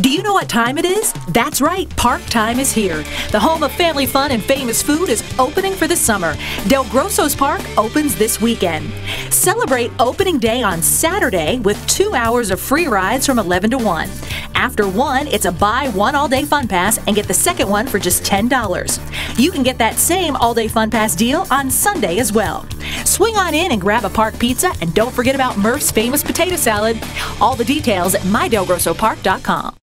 Do you know what time it is? That's right, Park Time is here. The home of family fun and famous food is opening for the summer. Del Grosso's Park opens this weekend. Celebrate opening day on Saturday with two hours of free rides from 11 to 1. After one, it's a buy one all day fun pass and get the second one for just $10. You can get that same all day fun pass deal on Sunday as well. Swing on in and grab a park pizza and don't forget about Murph's famous potato salad. All the details at mydelgrossopark.com.